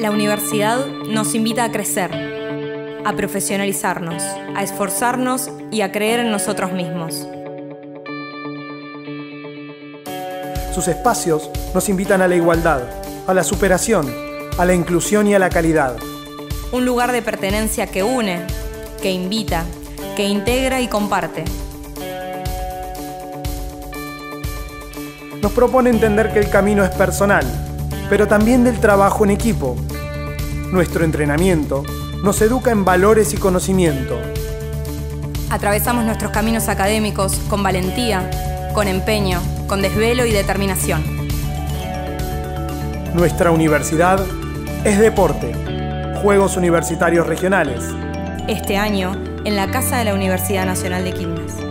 La universidad nos invita a crecer, a profesionalizarnos, a esforzarnos y a creer en nosotros mismos. Sus espacios nos invitan a la igualdad, a la superación, a la inclusión y a la calidad. Un lugar de pertenencia que une, que invita, que integra y comparte. Nos propone entender que el camino es personal, pero también del trabajo en equipo. Nuestro entrenamiento nos educa en valores y conocimiento. Atravesamos nuestros caminos académicos con valentía, con empeño, con desvelo y determinación. Nuestra universidad es deporte, Juegos Universitarios Regionales. Este año, en la Casa de la Universidad Nacional de Quilmes.